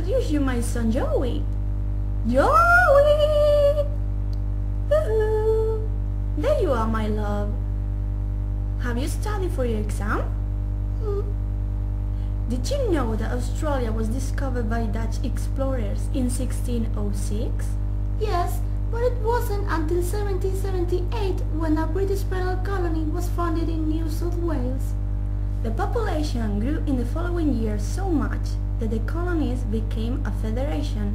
introduce you my son Joey. Joey! Woohoo! There you are, my love. Have you studied for your exam? Hmm. Did you know that Australia was discovered by Dutch explorers in 1606? Yes, but it wasn't until 1778 when a British penal colony was founded in New South Wales. The population grew in the following years so much that the colonies became a federation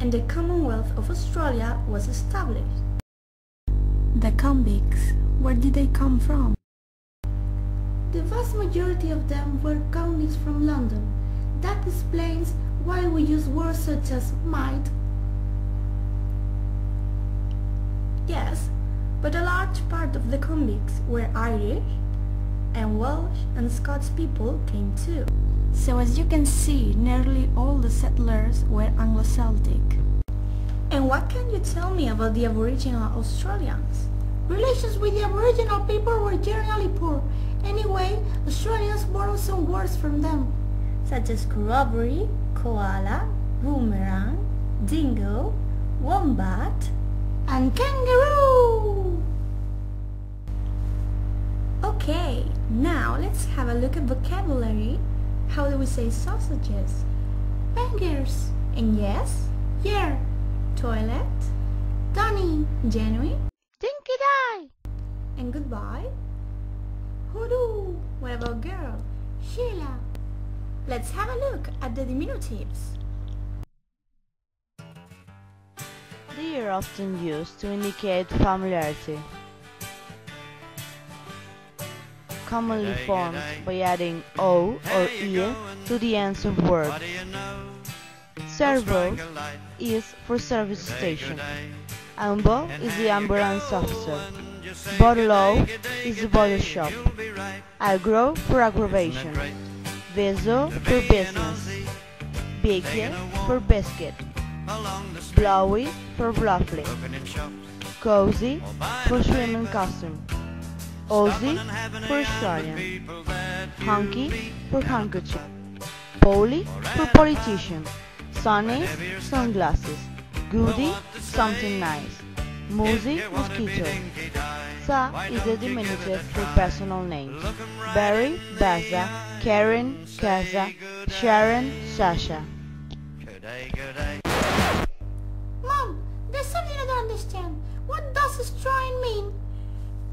and the Commonwealth of Australia was established. The convicts, where did they come from? The vast majority of them were convicts from London. That explains why we use words such as might. Yes, but a large part of the convicts were Irish, and Welsh and Scots people came too. So as you can see, nearly all the settlers were Anglo-Celtic. And what can you tell me about the Aboriginal Australians? Relations with the Aboriginal people were generally poor. Anyway, Australians borrowed some words from them. Such as corroboree, koala, boomerang, dingo, wombat, and kangaroo! Okay, now let's have a look at vocabulary. How do we say sausages? Bangers. And yes? Yeah. Toilet. Dunny. Genuine. Dinky di. And goodbye? Hooroo. What about girl? Sheila. Let's have a look at the diminutives. They are often used to indicate familiarity. Commonly formed by adding O or E to the ends of words. Servo is for service station. Ambo is the ambulance officer. Bottle is the bottle shop. Agro for aggravation. Bizzo for business. Bake for biscuit. Blowy for blowfly. Cozzie for swimming costume. Aussie for Australian. Hunky for handkerchief. Polly for politician. Sunny sunglasses. Goody something nice. Mozzie mosquito. Sa is a diminutive for personal names. Barry, Bazza, Karen, Kazza, Sharon, Shazza. Mom, there's something I don't understand. What does Australian mean?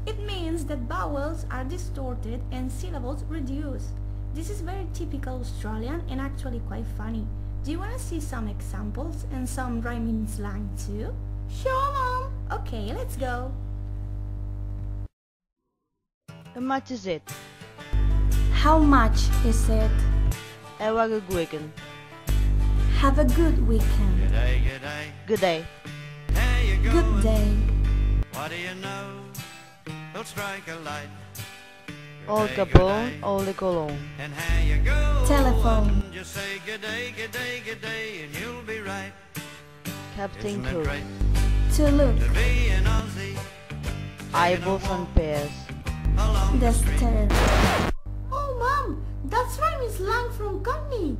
It means that vowels are distorted and syllables reduced. This is very typical Australian and actually quite funny. Do you want to see some examples and some rhyming slang too? Sure, Mom. Okay, let's go. How much is it? How much is it? Have a good weekend. Have a good weekend. Good day, good day. Good day. How you Good day. What do you know? Don't strike a light. Good All day, good Capone, day. all the Cologne. And how you go? Telephone. Just say good day, good day, good day, and you'll be right. Captain Isn't it Cook. great To look. to be an Aussie Eyeballs and pears. along The the. Oh, Mom, that's rhyming slang from Cockney.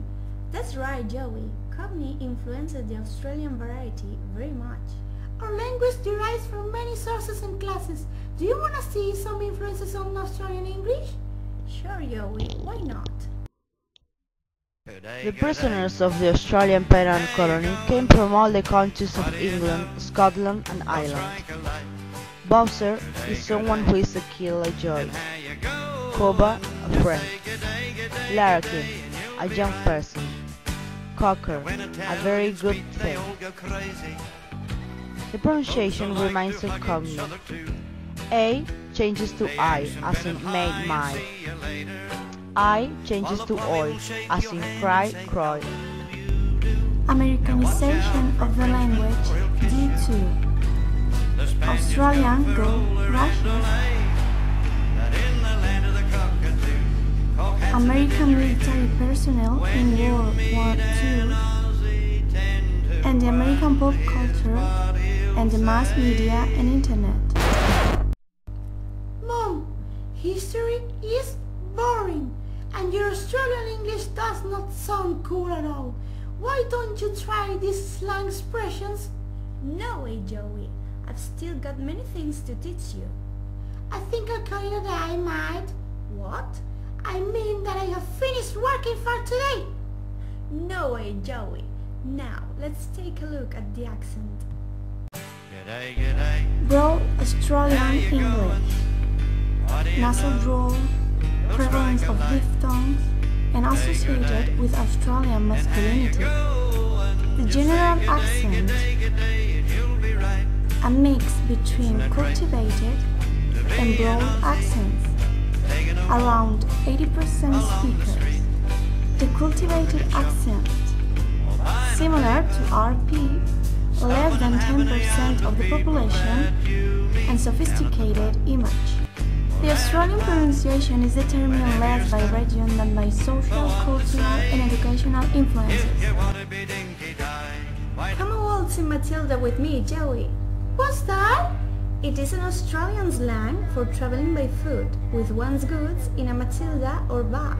That's right, Joey. Cockney influenced the Australian variety very much. Our language derives from many sources and classes. Do you want to see some influences on Australian English? Sure, Joey, why not? The prisoners of the Australian penal colony came from all the countries of England, Scotland and. Ireland. Wowser is someone who is a killer joy. Cobber, a friend. Larrikin, a young person. Cocker, a very good thing. The pronunciation reminds of too. A changes to I, as in made later. I changes to oi, as in cry, cry. Americanization of the language due to Australian go all their Russia. delay. That in the land of the cockatoo, cock hats and American military personnel in World War II and the American pop culture and the mass media and internet. Mom, history is boring. And your Australian English does not sound cool at all. Why don't you try these slang expressions? No way, Joey. I've still got many things to teach you. I think I'll call you a day, mate. What? I mean that I have finished working for today. No way, Joey. Now, let's take a look at the accent. Broad Australian? English. What do you Nasal drawl, prevalence of diphthongs, and associated with Australian masculinity. The general accent, g'day, g'day, and you'll be right. a mix between Isn't that right? cultivated and broad accents, taking a walk around 80% speakers. The cultivated accent, similar to RP, less than 10% of the population, and sophisticated image. The Australian pronunciation is determined less by region than by social, cultural, and educational influences. If you wanna be dinky-di, why Come and waltz in Matilda with me, Joey. What's that? It is an Australian slang for traveling by foot with one's goods in a Matilda or bag.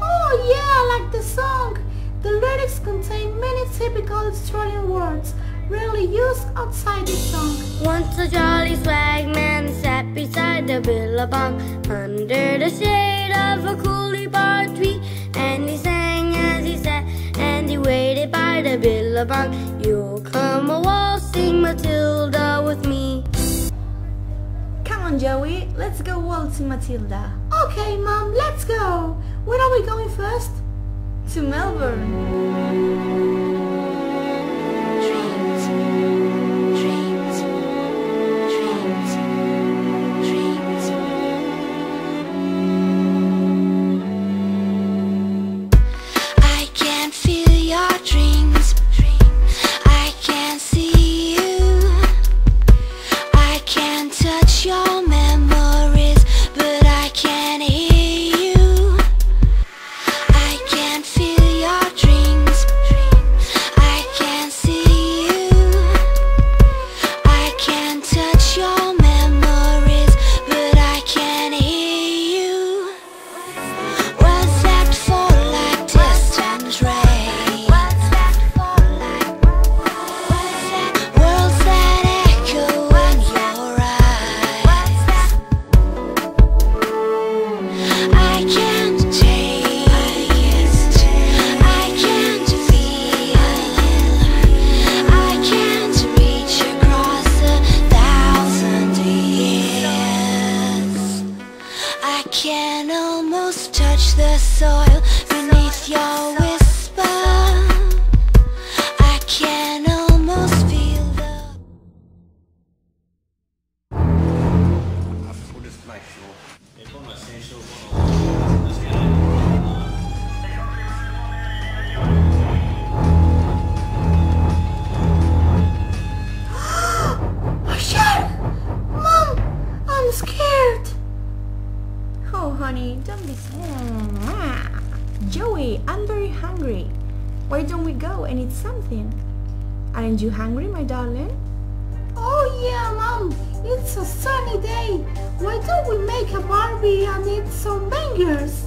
Oh yeah, I like the song. The lyrics contain many typical Australian words rarely used outside the song. Once a jolly swagman sat beside the billabong under the shade of a coolibah tree, and he sang as he sat and he waited by the billabong. You'll come a waltzing Matilda with me. Come on, Joey, let's go waltzing Matilda. Okay, Mom, let's go. Where are we going first? To Melbourne. A oh, shark! Mom, I'm scared. Oh, honey, don't be sad. Joey, I'm very hungry. Why don't we go and eat something? Aren't you hungry, my darling? Oh yeah, Mom, it's a sunny day. Why don't we make a Barbie and eat some bangers?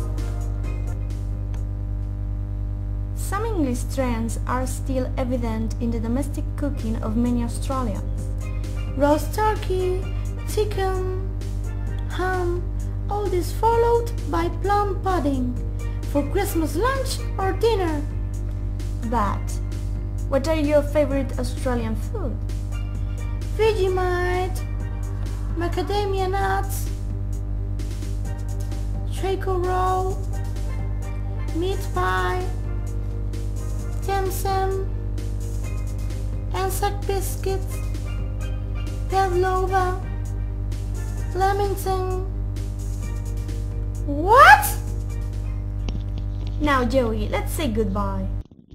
Some English trends are still evident in the domestic cooking of many Australians. Roast turkey, chicken, ham, all this followed by plum pudding for Christmas lunch or dinner. But, what are your favorite Australian food? Vegemite, macadamia nuts, Traco roll, meat pie, Tim Tams, Anzac biscuits, pavlova, Lamington. What? Now, Joey, let's say goodbye.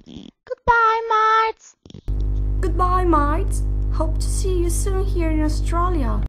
Goodbye, mates! Goodbye, mates. Hope to see you soon here in Australia.